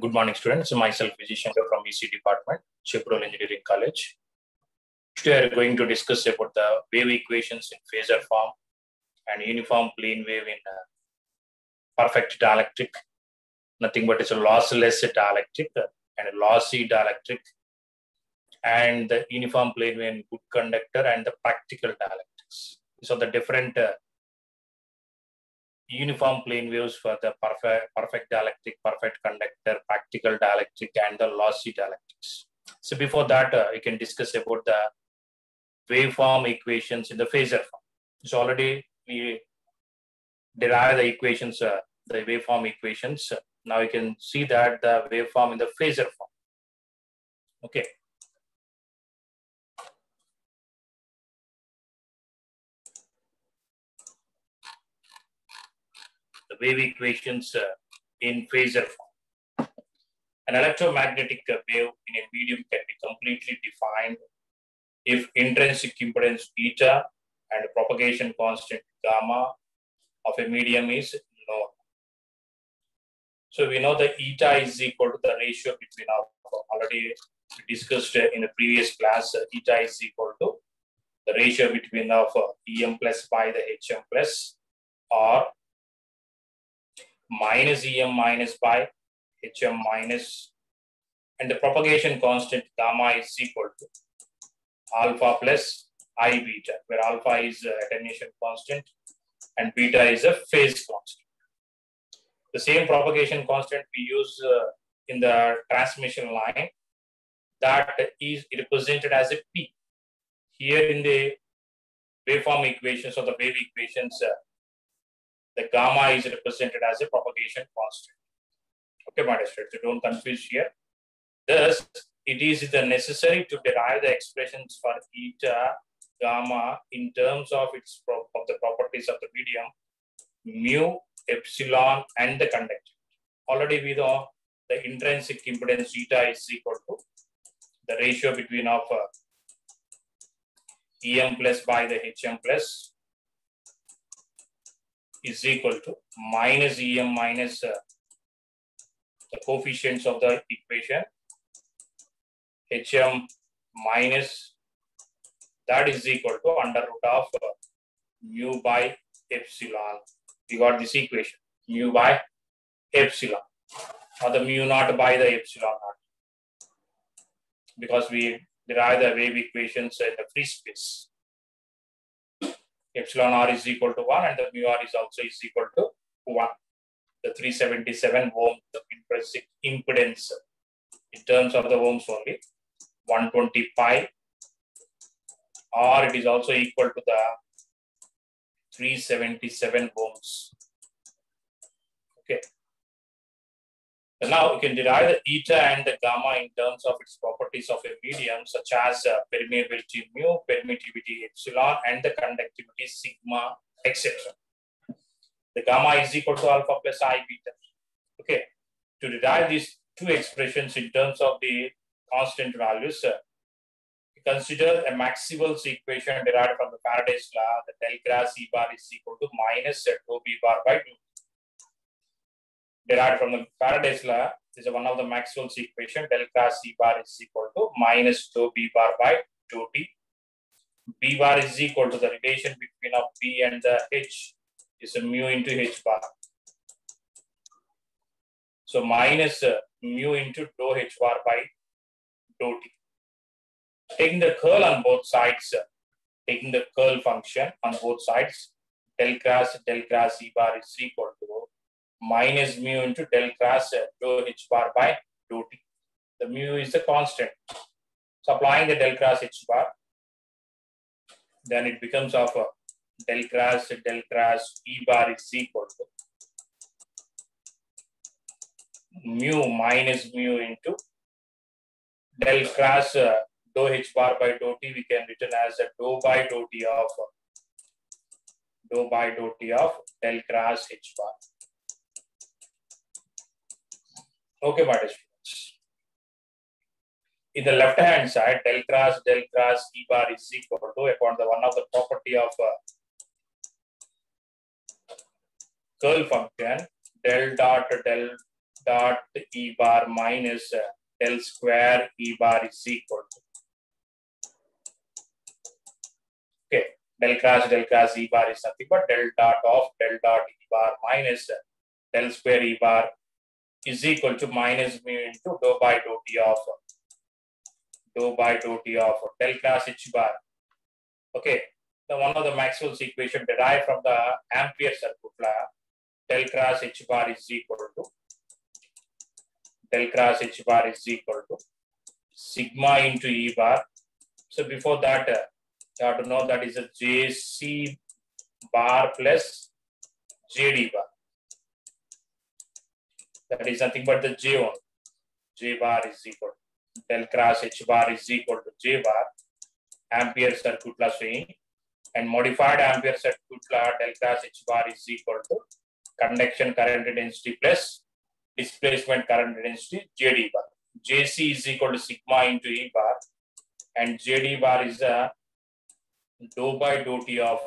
Good morning, students. Myself, Vijay from EC Department, Chebrolu Engineering College. Today, we are going to discuss about the wave equations in phasor form and uniform plane wave in uh, perfect dielectric. Nothing but it's a lossless dielectric and a lossy dielectric, and the uniform plane wave in good conductor and the practical dielectrics. So the different uh, uniform plane waves for the perfect, perfect dielectric, perfect conductor, practical dielectric, and the lossy dielectrics. So before that, uh, we can discuss about the waveform equations in the phasor form. So already we derive the equations, uh, the waveform equations. Now you can see that the waveform in the phasor form. Okay. The wave equations uh, in phasor form. An electromagnetic wave in a medium can be completely defined if intrinsic impedance beta and propagation constant gamma of a medium is known. So we know that eta is equal to the ratio between our already discussed in the previous class, eta is equal to the ratio between of uh, em plus by the hm plus or minus em minus by hm minus and the propagation constant gamma is equal to alpha plus i beta where alpha is attenuation constant and beta is a phase constant. The same propagation constant we use uh, in the transmission line that is represented as a p. Here in the waveform equations or the wave equations uh, the gamma is represented as a propagation constant. Okay, my so don't confuse here. Thus, it is the necessary to derive the expressions for eta, gamma in terms of its of the properties of the medium, mu, epsilon, and the conductivity. Already we know the intrinsic impedance eta is equal to the ratio between of uh, em plus by the hm plus is equal to minus em minus uh, the coefficients of the equation. Hm minus that is equal to under root of uh, mu by epsilon. We got this equation mu by epsilon. Or the mu naught by the epsilon naught. Because we derive the wave equations in the free space epsilon r is equal to 1 and the mu r is also is equal to 1. The 377 ohm the impedance in terms of the ohms only 120 pi it is also equal to the 377 ohms. Okay. Now we can derive the eta and the gamma in terms of its properties of a medium, such as uh, permeability mu, permittivity epsilon, and the conductivity sigma, etc. The gamma is equal to alpha plus i beta. Okay. To derive these two expressions in terms of the constant values, uh, consider a Maxwell's equation derived from the Faraday's law, the del cross E bar is equal to minus dou B bar by 2 derived from the Faraday's law is one of the Maxwell's equation del cross C bar is equal to minus dou B bar by dou T. B bar is equal to the relation between of B and the H is a mu into H bar. So minus uh, mu into dou H bar by dou T. Taking the curl on both sides, uh, taking the curl function on both sides, del cross del cross E bar is equal to minus mu into del cross dou h bar by dou t. The mu is the constant. So applying the del cross h bar, then it becomes of a del cross del cross e bar is equal to mu minus mu into del cross uh, dou h bar by dou t we can written as a dou by dou t of dou by dou t of del cross h bar. Okay, students. In the left hand side, del cross del cross E bar is equal to upon the one of the property of uh, curl function del dot del dot E bar minus uh, del square E bar is equal to. Okay, del cross del cross E bar is nothing but del dot of del dot E bar minus uh, del square E bar is equal to minus mu into dou by dou t of dou by dou t of del cross H bar. Okay, the one of the Maxwell's equation derived from the Ampere circuit law del cross H bar is equal to del cross H bar is equal to sigma into E bar. So before that, uh, you have to know that is a JC bar plus JD bar. That is nothing but the J one. J bar is equal to del cross H bar is equal to J bar. Ampere circuit law saying and modified Ampere circuit law del cross H bar is equal to conduction current density plus displacement current density JD bar. JC is equal to sigma into E bar and JD bar is a dou by dou T of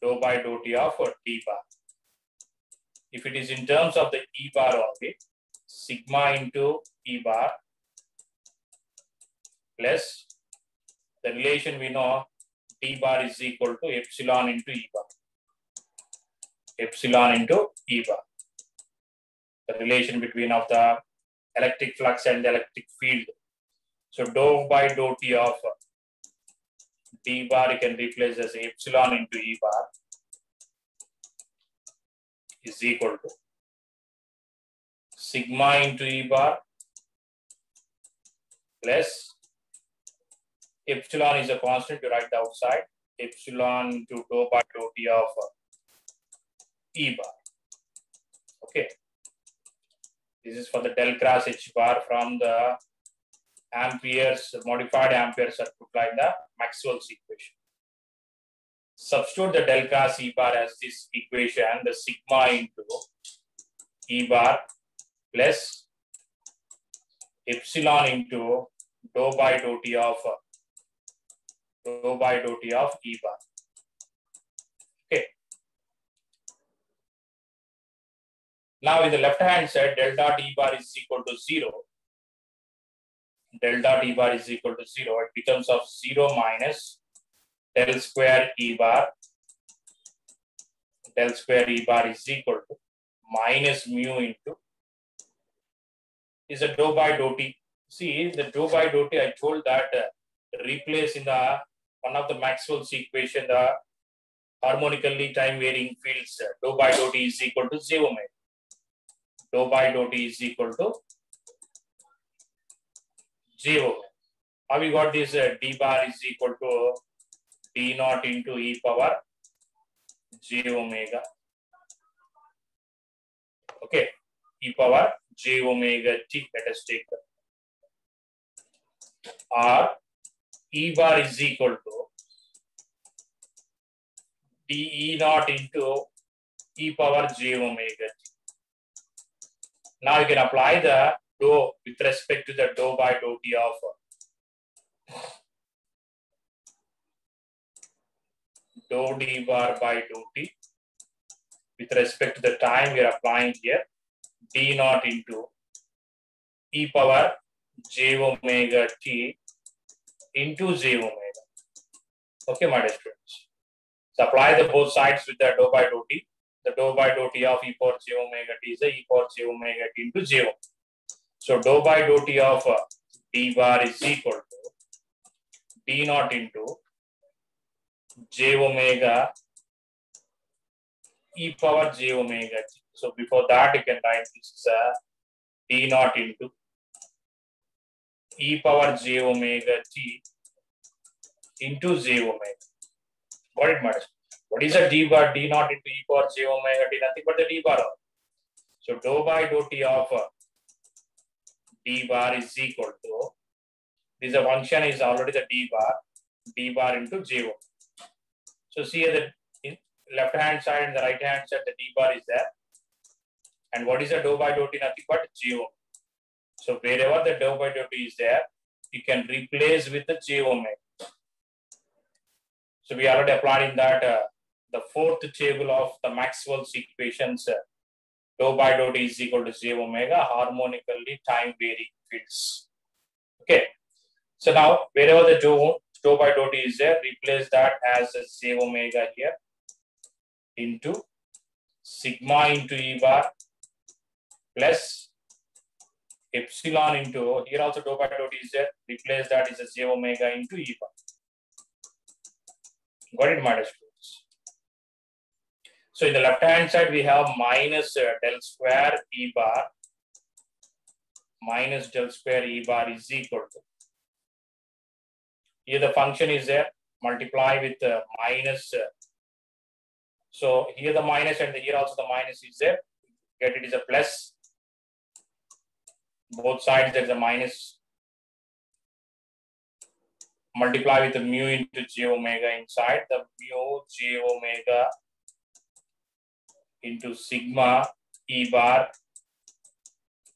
dou by dou T of T bar. If it is in terms of the E bar only, sigma into E bar plus the relation we know D bar is equal to epsilon into E bar. Epsilon into E bar. The relation between of the electric flux and the electric field. So dou by dou T of D bar you can replace as epsilon into E bar is equal to sigma into E bar plus epsilon is a constant you write the outside epsilon into dou by dou T of E bar. Okay. This is for the del cross H bar from the amperes, modified ampere circuit like the Maxwell's equation. Substitute the del cross E bar as this equation, the sigma into E bar plus epsilon into dou by dou T of dou by dou T of E bar. Okay. Now in the left hand side, del dot E bar is equal to zero del dot E bar is equal to zero, it becomes of zero minus del square E bar. Del square E bar is equal to minus mu into is a dou by dou t. See the dou by dou t. I told that uh, replace in the one of the Maxwell's equation the harmonically time varying fields uh, dou by dou t is equal to 0 omega. Dou by dou t is equal to j omega. How we got this uh, d bar is equal to d naught into e power j omega. Okay, e power j omega t. Let us take. Or e bar is equal to d e naught into e power j omega t. Now you can apply the dou with respect to the dou by dou t of dou d bar by dou t with respect to the time we are applying here d naught into e power j omega t into j omega. Okay, my dear students. So apply the both sides with the dou by dou t. The dou by dou t of e power j omega t is a e power j omega t into j omega. So dou by dou t of uh, d bar is equal to d naught into j omega e power j omega t. So before that, you can write this as a d naught into e power j omega t into j omega. Got it, madam? What is a d bar? d naught into e power j omega t, nothing but the d bar. So dou by dou t of uh, d bar is equal to this function is already the d bar, d bar into j omega. So see the in left hand side and the right hand side, the d bar is there. And what is the dou by dou t? Nothing but j omega. So wherever the dou by dou t is there, you can replace with the j omega. So we already applied in that uh, the fourth table of the Maxwell's equations uh, dou by dou t is equal to j omega harmonically time varying fields. Okay. So now wherever the dou, dou by dou t is there, replace that as a j omega here into sigma into E bar plus epsilon into, here also dou by dou t is there, replace that is a j omega into E bar. Got it, my students? So in the left hand side, we have minus uh, del square E bar minus del square E bar is equal to. Here the function is there, multiply with uh, minus uh, so here the minus and here also the minus is there. Get it is a plus. Both sides there is a minus. Multiply with the mu into j omega inside the mu j omega into sigma e bar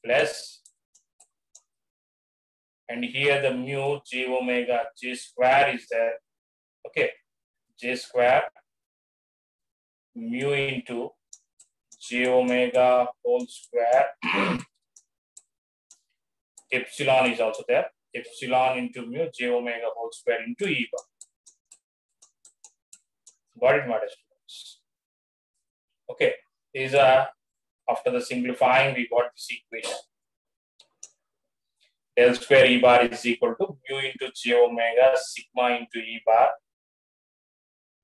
plus and here the mu j omega j square is there. Okay, j square mu into j omega whole square. Epsilon is also there. Epsilon into mu j omega whole square into e bar. Got it, my students? Okay, is a after the simplifying we got this equation. Del square e bar is equal to mu into j omega sigma into e bar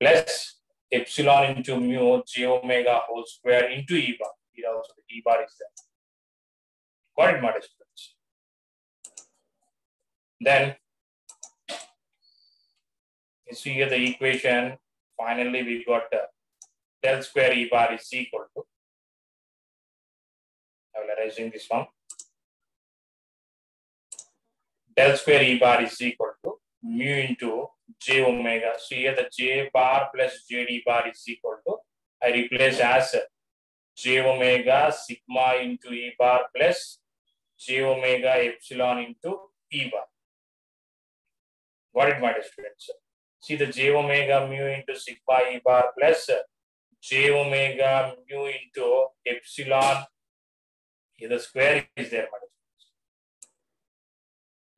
plus epsilon into mu j omega whole square into e bar. Here also the e bar is there. Got it, my students? Then you see here the equation. Finally, we got uh, del square e bar is equal to. I will erasing this one. Del square e bar is equal to mu into j omega. So here the j bar plus jd bar is equal to, I replace as j omega sigma into e bar plus j omega epsilon into e bar. Got it, my dear students? See the j omega mu into sigma e bar plus j omega mu into epsilon. Here the square is there, my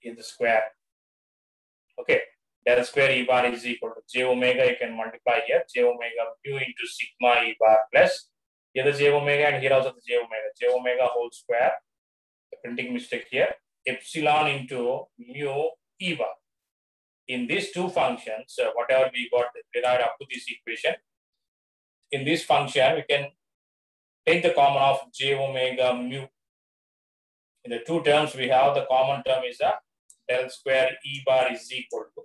In the square. Okay, del square e bar is equal to j omega. You can multiply here j omega mu into sigma e bar plus here the j omega and here also the j omega. j omega whole square. The printing mistake here. Epsilon into mu e bar. In these two functions, uh, whatever we got derived up to this equation, in this function we can take the common of j omega mu. In the two terms we have the common term is a del square e bar is equal to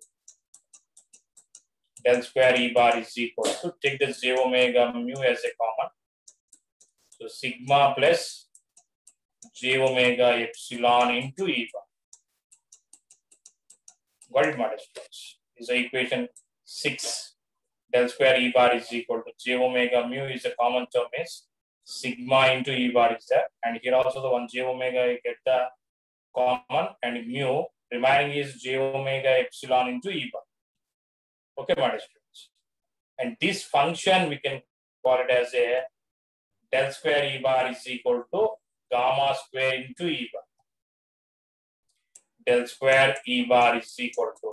del square e bar is equal to take the j omega mu as a common. So sigma plus j omega epsilon into e bar. Got it, my students? Is the equation six. Del square e bar is equal to j omega mu is a common term is sigma into e bar is there, and here also the one j omega you get the common and mu remaining is j omega epsilon into e bar. Okay, my students. And this function we can call it as a del square e bar is equal to gamma square into e bar. Del square e bar is equal to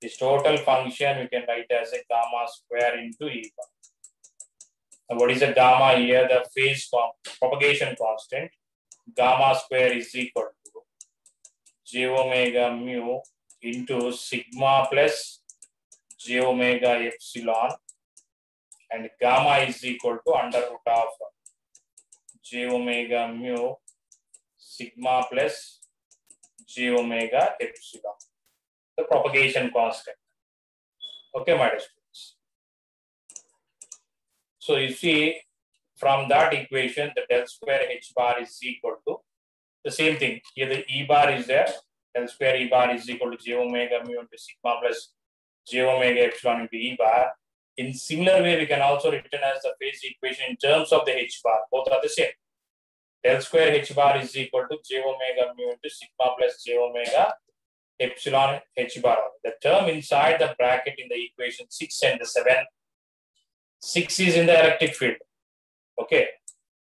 this total function we can write as a gamma square into e bar. And what is a gamma here? The phase propagation constant. Gamma square is equal j omega mu into sigma plus j omega epsilon and gamma is equal to under root of j omega mu sigma plus j omega epsilon. The propagation constant. Okay, my students. So you see from that equation, the del square h bar is equal to the same thing. Here the e bar is there. Del square e bar is equal to j omega mu into sigma plus j omega epsilon into e bar. In similar way, we can also written as the phase equation in terms of the h bar. Both are the same. Del square h bar is equal to j omega mu into sigma plus j omega epsilon h bar. The term inside the bracket in the equation 6 and the 7. 6 is in the electric field. Okay.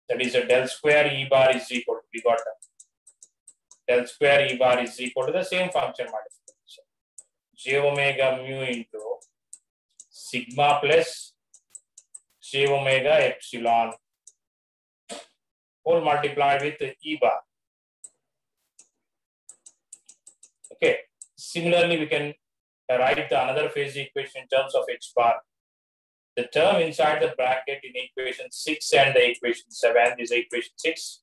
That is a del square E bar is equal to, we got that. Del square E bar is equal to the same function multiplication. J omega mu into sigma plus J omega epsilon whole multiplied with E bar. Okay. Similarly, we can write the another phase equation in terms of H bar. The term inside the bracket in equation 6 and the equation 7, is equation 6,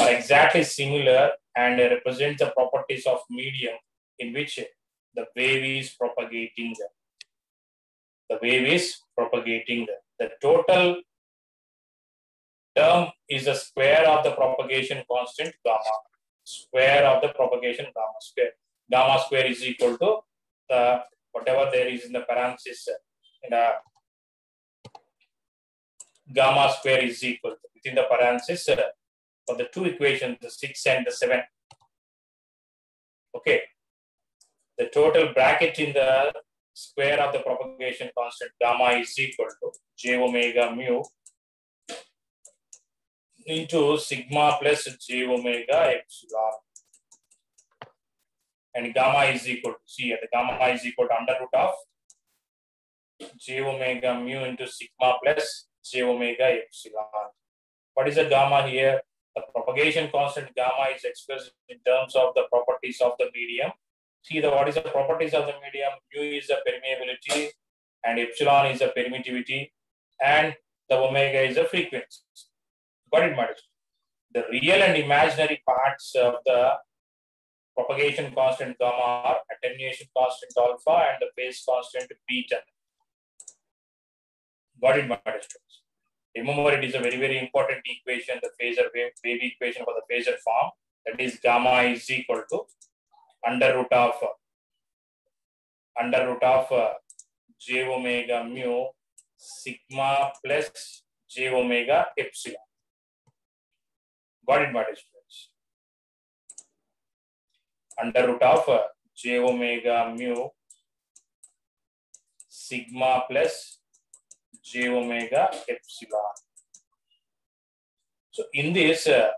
are exactly similar and represent the properties of medium in which the wave is propagating. The wave is propagating. The total term is the square of the propagation constant gamma. Square of the propagation gamma square. Gamma square is equal to the whatever there is in the parenthesis in the gamma square is equal to within the parenthesis uh, for the two equations, the six and the seven. Okay. The total bracket in the square of the propagation constant gamma is equal to j omega mu into sigma plus j omega epsilon. And gamma is equal to, see the gamma is equal to under root of j omega mu into sigma plus j omega epsilon. What is the gamma here? The propagation constant gamma is expressed in terms of the properties of the medium. See the what is the properties of the medium? U is the permeability and epsilon is the permittivity and the omega is the frequency. Got it, Madam? The real and imaginary parts of the propagation constant gamma are attenuation constant alpha and the phase constant beta. Got it, Madam? Remember, it is a very, very important equation, the phasor wave, wave equation for the phasor form. That is gamma is equal to under root of under root of uh, j omega mu sigma plus j omega epsilon. Got it, my students? Under root of uh, j omega mu sigma plus j omega epsilon. So in this, uh,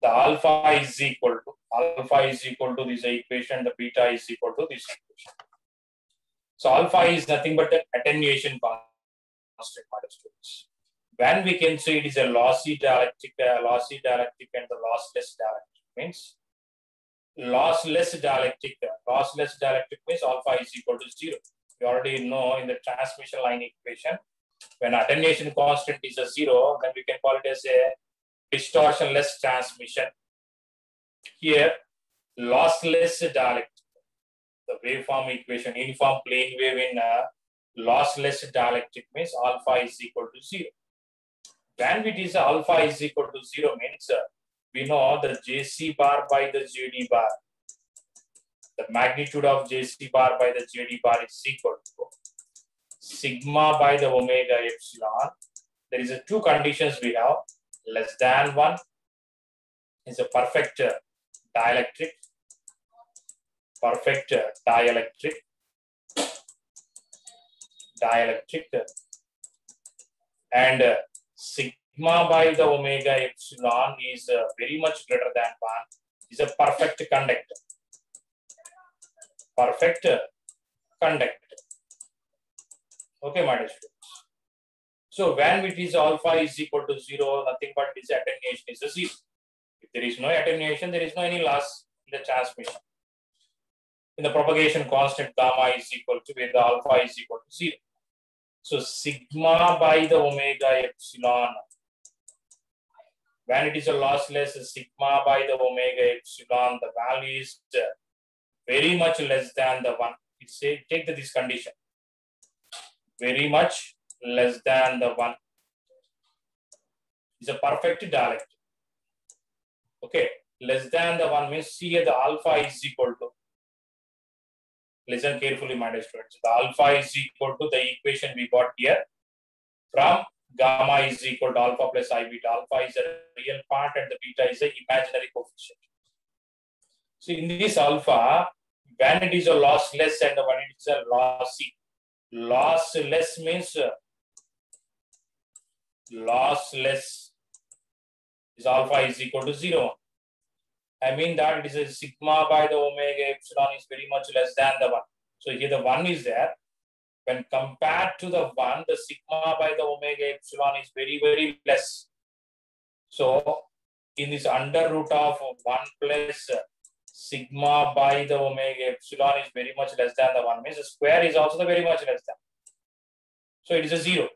the alpha is equal to alpha is equal to this equation, the beta is equal to this equation. So alpha is nothing but an attenuation constant, my students. When we can say it is a lossy dielectric, uh, lossy dielectric and the lossless dielectric means lossless dielectric, uh, lossless dielectric means alpha is equal to zero you already know in the transmission line equation, when attenuation constant is a zero, then we can call it as a distortionless transmission. Here, lossless dielectric, the waveform equation, uniform plane wave in a lossless dielectric means alpha is equal to zero. It is alpha is equal to zero means uh, we know the JC bar by the JD bar the magnitude of JC bar by the JD bar is equal to sigma by the omega epsilon. There is a two conditions we have. Less than one is a perfect dielectric. Perfect dielectric. Dielectric. And sigma by the omega epsilon is very much greater than one. Is a perfect conductor perfect conductor. Okay, my students. So when it is alpha is equal to zero, nothing but this attenuation is a zero. If there is no attenuation, there is no any loss in the transmission. In the propagation constant gamma is equal to when the alpha is equal to zero. So sigma by the omega epsilon. When it is a lossless sigma by the omega epsilon, the value is very much less than the one. It say take the, this condition. Very much less than the one. Is a perfect dielectric. Okay, less than the one means see here the alpha is equal to. Listen carefully, my dear students. The alpha is equal to the equation we got here from gamma is equal to alpha plus i beta. Alpha is a real part and the beta is an imaginary coefficient. So in this alpha, when it is a lossless and the when it is a lossy, lossless means uh, lossless is alpha is equal to zero. I mean that it is a sigma by the omega epsilon is very much less than the one. So here the one is there. When compared to the one, the sigma by the omega epsilon is very, very less. So in this under root of one plus sigma by the omega epsilon is very much less than the one means the square is also the very much less than. So it is a zero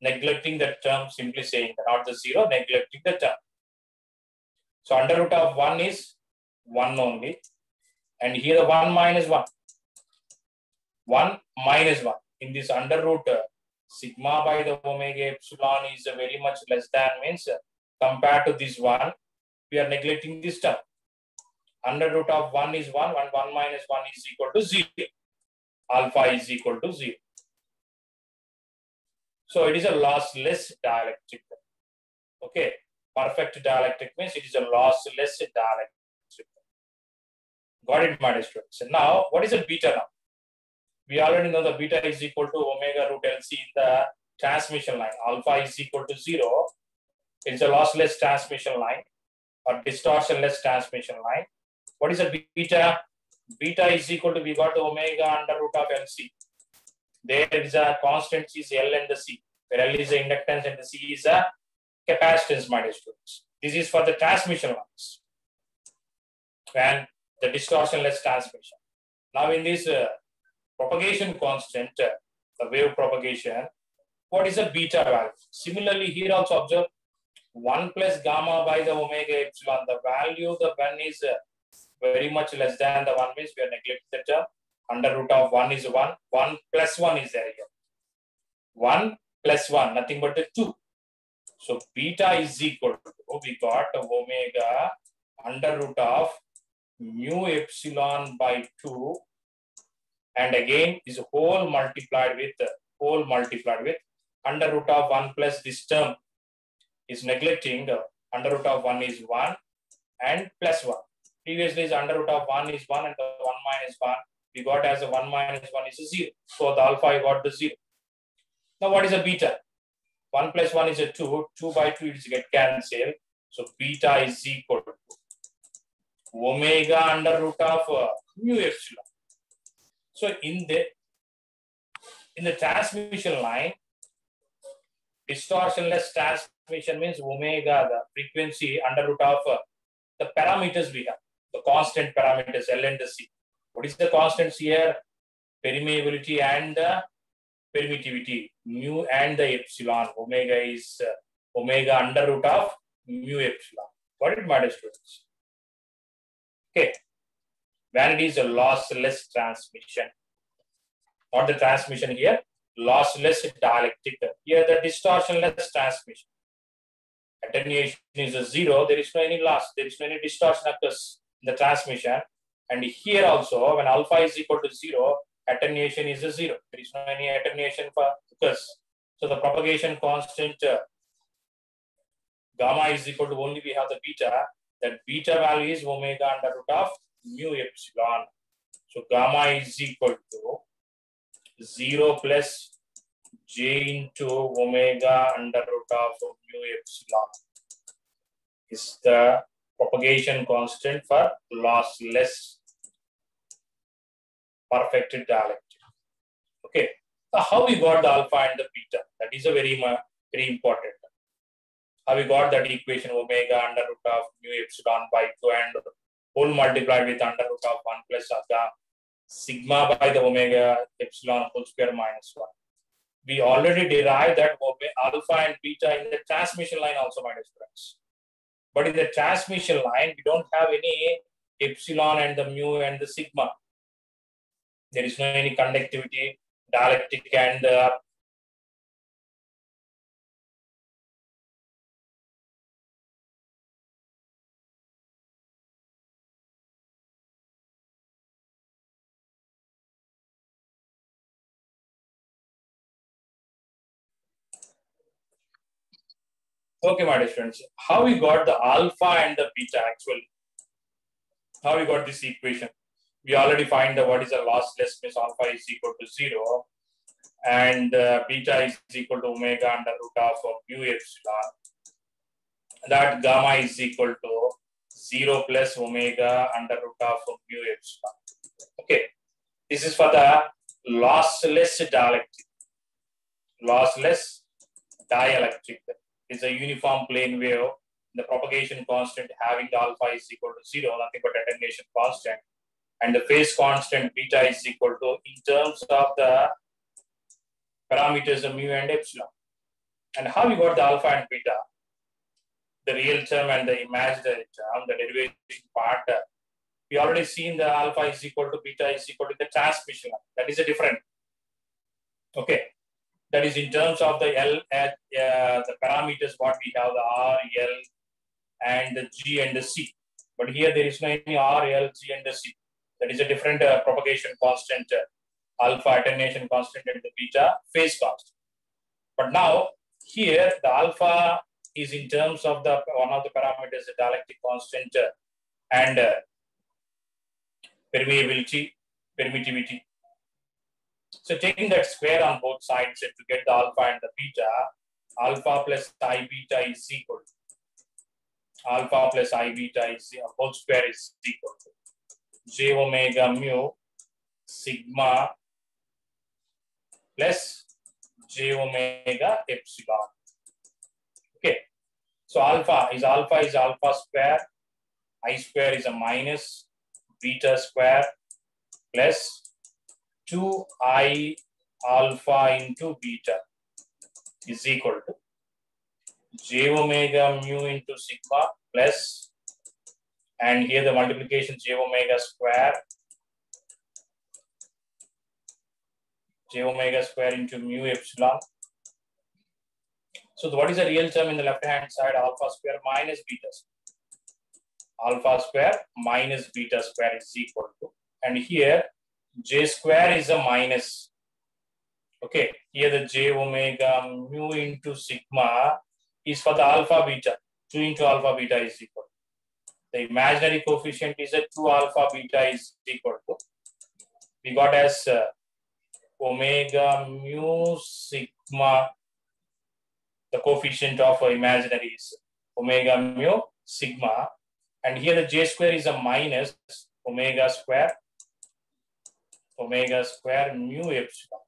neglecting the term, simply saying not the zero, neglecting the term. So under root of 1 is 1 only. And here the 1 minus 1. 1 minus 1. In this under root, uh, sigma by the omega epsilon is uh, very much less than means uh, compared to this 1, we are neglecting this term. Under root of 1 is 1, 1, 1 minus 1 is equal to 0. Alpha is equal to 0. So it is a lossless dielectric. Okay, perfect dielectric means it is a lossless dielectric. Got it, my students. Now, what is a beta now? We already know the beta is equal to omega root LC in the transmission line. Alpha is equal to zero. It's a lossless transmission line or distortionless transmission line. What is a beta? Beta is equal to, we got omega under root of LC. There is a constant is L and the C, where L is the inductance and the C is a capacitance, my dear students. This is for the transmission lines and the distortionless transmission. Now in this uh, propagation constant, uh, the wave propagation, what is a beta value? Similarly, here also observe 1 plus gamma by the omega epsilon. The value, of the one is uh, very much less than the 1 means we are neglecting the term under root of 1 is 1. 1 plus 1 is there here. 1 plus 1, nothing but the 2. So beta is equal to, oh, we got omega under root of mu epsilon by 2 and again is whole multiplied with whole multiplied with under root of 1 plus this term is neglecting the under root of 1 is 1 and plus 1. Previously is under root of 1 is 1 and the 1 minus 1 we got as a 1 minus 1 is a 0. So the alpha I got the 0. Now what is a beta? 1 plus 1 is a 2. 2 by 2 is get cancelled. So beta is equal to omega under root of uh, mu epsilon. So in the in the transmission line, distortionless transmission means omega, the frequency under root of uh, the parameters we have, the constant parameters L and C. What is the constants here? Permeability and the permittivity, mu and the epsilon. Omega is uh, omega under root of mu epsilon. What it matters students? Okay. When it is a lossless transmission. Not the transmission here, lossless dielectric. Here the distortionless transmission. Attenuation is a zero, there is no any loss, there is no any distortion occurs the transmission. And here also, when alpha is equal to zero, attenuation is a zero. There is no any attenuation for this. So the propagation constant uh, gamma is equal to only we have the beta. That beta value is omega under root of mu epsilon. So gamma is equal to zero plus j into omega under root of mu epsilon is the propagation constant for lossless perfected dielectric. Okay, so how we got the alpha and the beta? That is a very, very important. How we got that equation omega under root of mu epsilon by 2 and whole multiplied with under root of 1 plus the sigma by the omega epsilon whole square minus 1. We already derived that alpha and beta in the transmission line also, my friends. But in the transmission line, we don't have any epsilon and the mu and the sigma. There is no any conductivity, dielectric and uh, Okay, my dear friends, how we got the alpha and the beta actually? How we got this equation? we already find that what is a lossless means alpha is equal to zero. and uh, beta is equal to omega under root of mu epsilon. That gamma is equal to 0 plus omega under root of mu epsilon. Okay, this is for the lossless dielectric. Lossless dielectric is a uniform plane wave. The propagation constant having the alpha is equal to 0, nothing but attenuation constant. And the phase constant beta is equal to, in terms of the parameters of mu and epsilon. And how we got the alpha and beta? The real term and the imaginary term, the derivation part, we already seen the alpha is equal to beta is equal to the transmission. That is a different. Okay. That is in terms of the L, uh, the parameters, what we have, the R, L, and the G and the C. But here there is no any R, L, G, and the C. That is a different uh, propagation constant, uh, alpha attenuation constant, and the beta phase constant. But now here the alpha is in terms of the one of the parameters, the dielectric constant, uh, and uh, permeability, permittivity. So taking that square on both sides if you get the alpha and the beta, alpha plus i beta is equal to alpha plus i beta is uh, whole square is equal to j omega mu sigma plus j omega epsilon. Okay. So alpha is alpha is alpha square, i square is a minus beta square plus 2i alpha into beta is equal to j omega mu into sigma plus and here the multiplication j omega square j omega square into mu epsilon. So what is the real term in the left hand side? Alpha square minus beta square alpha square minus beta square is equal to, and here j square is a minus. Okay, here the j omega mu into sigma is for the alpha beta. 2 into alpha beta is equal. The imaginary coefficient is a 2 alpha beta is equal to. We got as uh, omega mu sigma. The coefficient of imaginary is omega mu sigma and here the j square is a minus omega square, omega square mu epsilon.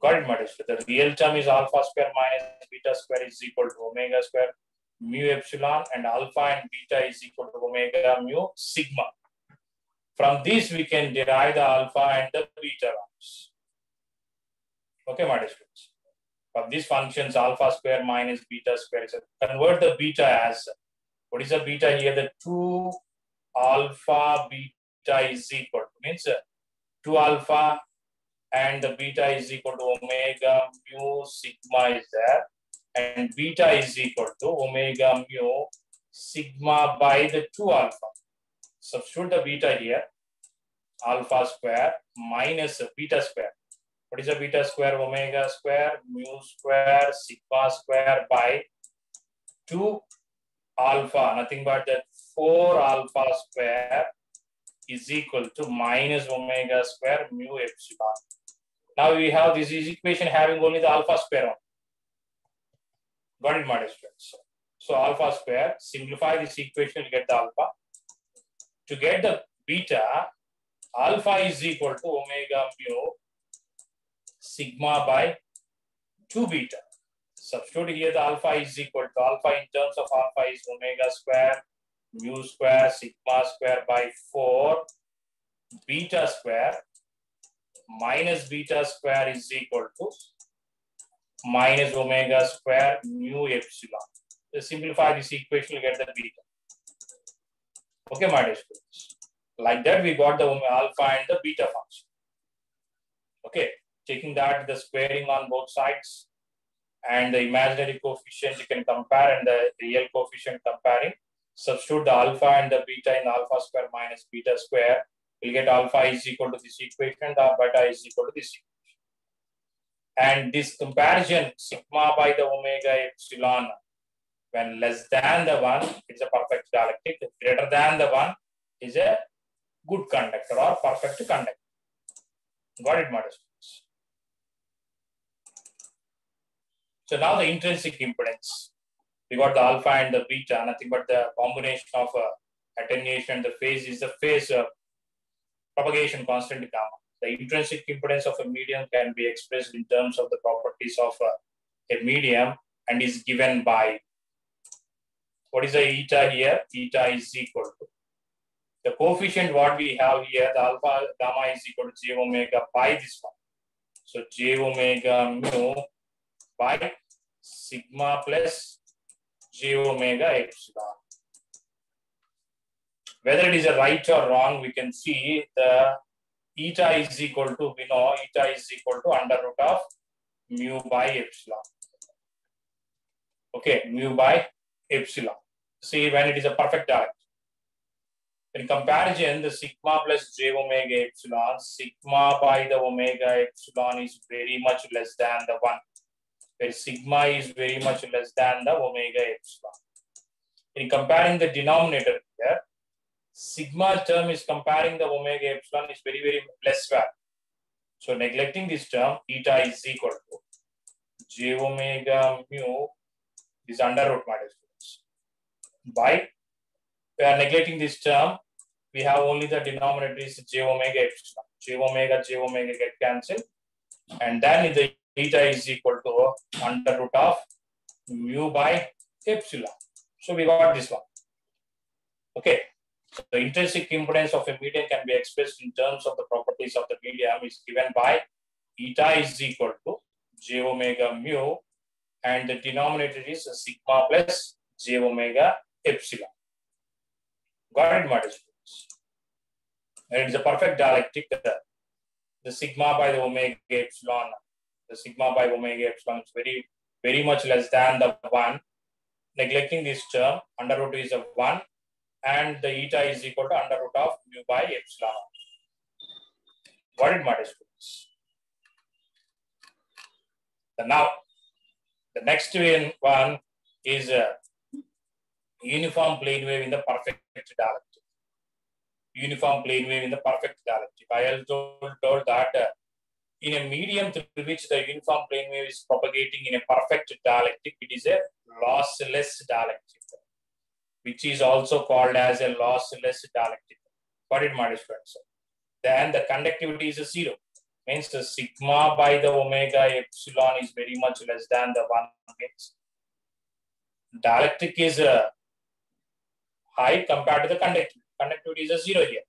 Got it, Madish? The real term is alpha square minus beta square is equal to omega square mu epsilon and alpha and beta is equal to omega mu sigma. From this, we can derive the alpha and the beta values. Okay, my. From these functions, alpha square minus beta square is convert the beta as what is the beta here? The 2 alpha beta is equal to, means uh, 2 alpha and the beta is equal to omega mu sigma is there and beta is equal to omega mu sigma by the 2 alpha. Substitute the beta here, alpha square minus beta square. What is the beta square? Omega square, mu square, sigma square by 2 alpha, nothing but that 4 alpha square is equal to minus omega square mu epsilon. Now we have this equation having only the alpha square on. Got it, my students? So alpha square, simplify this equation to get the alpha. To get the beta, alpha is equal to omega mu sigma by 2 beta. Substitute here the alpha is equal to alpha in terms of alpha is omega square, mu square, sigma square by 4, beta square minus beta square is equal to minus omega square mu epsilon. To simplify this equation, you get the beta. Okay, my dear students. Like that, we got the alpha and the beta function. Okay, taking that, the squaring on both sides, and the imaginary coefficient you can compare and the real coefficient comparing. Substitute the alpha and the beta in alpha square minus beta square. We'll get alpha is equal to this equation, the beta is equal to this equation. And this comparison, sigma by the omega epsilon, when less than the one, it's a perfect dielectric. Greater than the one is a good conductor or perfect conductor. Got it, modest. So now the intrinsic impedance. We got the alpha and the beta, nothing but the combination of uh, attenuation, the phase is the phase uh, propagation constant gamma. The intrinsic impedance of a medium can be expressed in terms of the properties of uh, a medium and is given by what is the eta here? Eta is equal to the coefficient what we have here, the alpha gamma is equal to j omega by this one. So j omega mu by sigma plus j omega epsilon. Whether it is a right or wrong, we can see the eta is equal to, we know eta is equal to under root of mu by epsilon. Okay, mu by epsilon. See when it is a perfect direct. In comparison, the sigma plus j omega epsilon, sigma by the omega epsilon is very much less than the one, where sigma is very much less than the omega epsilon. In comparing the denominator here, sigma term is comparing the omega epsilon is very, very less value. So neglecting this term, eta is equal to j omega mu is under root minus by we are neglecting this term, we have only the denominator is j omega epsilon. j omega, j omega get cancelled. And then the eta is equal to under root of mu by epsilon. So we got this one. Okay. So the intrinsic impedance of a medium can be expressed in terms of the properties of the medium is given by eta is equal to j omega mu and the denominator is sigma plus j omega epsilon. Got it, my students? And it's a perfect dielectric. The sigma by the omega epsilon, the sigma by omega epsilon is very, very much less than the one. Neglecting this term, under root is a one, and the eta is equal to under root of mu by epsilon. Got it, my students? And now, the next one is uh, uniform plane wave in the perfect dielectric. Uniform plane wave in the perfect dielectric. I also told, told that uh, in a medium through which the uniform plane wave is propagating in a perfect dielectric, it is a lossless dielectric, which is also called as a lossless dielectric. Got it, my friends? Then the conductivity is a zero. Means the sigma by the omega epsilon is very much less than the one means. Dielectric is a high compared to the conductivity. Conductivity is a zero here.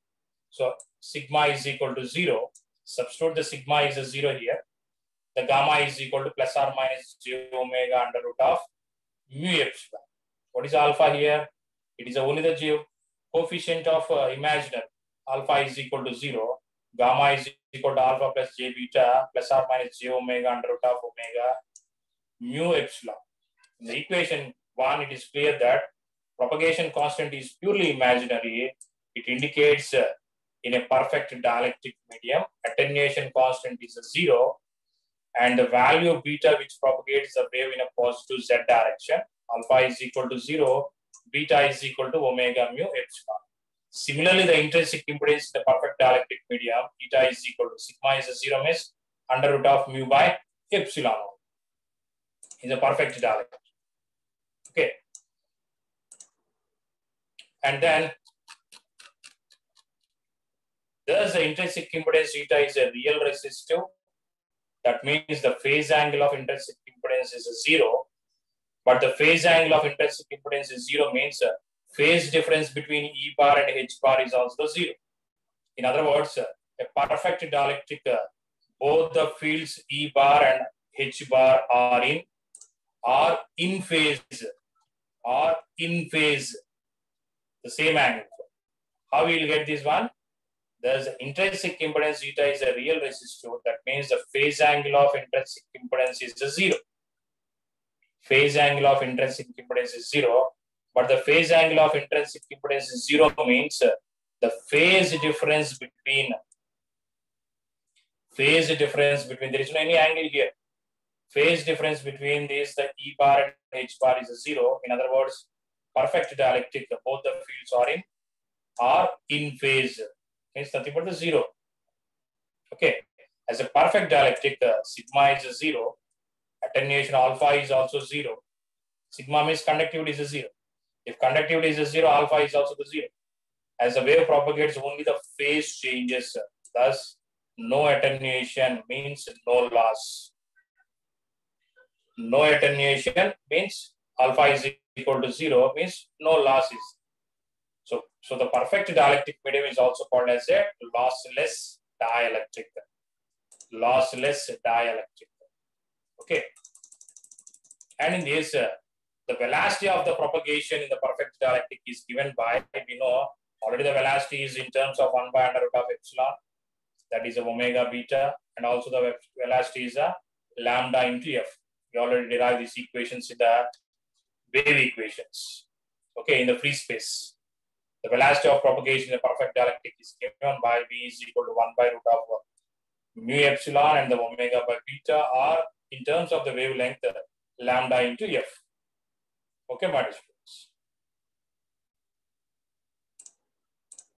So sigma is equal to zero. Substitute the sigma is a zero here. The gamma is equal to plus or minus j omega under root of mu epsilon. What is alpha here? It is only the j coefficient of uh, imaginary. Alpha is equal to zero. Gamma is equal to alpha plus j beta plus or minus j omega under root of omega mu epsilon. In the equation one, it is clear that propagation constant is purely imaginary, it indicates uh, in a perfect dielectric medium, attenuation constant is a zero, and the value of beta which propagates the wave in a positive z direction, alpha is equal to zero, beta is equal to omega mu epsilon. Similarly, the intrinsic impedance in the perfect dielectric medium, eta is equal to sigma is a zero means under root of mu by epsilon is a perfect dielectric. Okay, and then thus the intrinsic impedance eta is a real resistive. That means the phase angle of intrinsic impedance is zero. But the phase angle of intrinsic impedance is zero means uh, phase difference between E bar and H bar is also zero. In other words, uh, a perfect dielectric, uh, both the fields E bar and H bar are in are in phase, are in phase the same angle. How we will get this one? There's intrinsic impedance eta is a real resistor. That means the phase angle of intrinsic impedance is zero. Phase angle of intrinsic impedance is zero. But the phase angle of intrinsic impedance is zero means uh, the phase difference between phase difference between there is no any angle here. Phase difference between this the E bar and H bar is a zero. In other words, perfect dielectric, both the fields are in are in phase. Means nothing but the zero. Okay. As a perfect dielectric, uh, sigma is a zero. Attenuation alpha is also zero. Sigma means conductivity is a zero. If conductivity is a zero, alpha is also the zero. As the wave propagates, only the phase changes. Thus, no attenuation means no loss. No attenuation means alpha is equal to zero means no losses. So, so the perfect dielectric medium is also called as a lossless dielectric. Lossless dielectric. Okay. And in this, uh, the velocity of the propagation in the perfect dielectric is given by, we know already the velocity is in terms of 1 by under root of epsilon, that is omega beta, and also the velocity is a lambda into f. We already derived these equations in the wave equations. Okay, in the free space. The velocity of propagation in a perfect dielectric is given by v is equal to 1 by root of mu epsilon and the omega by beta are in terms of the wavelength lambda into f. Okay, my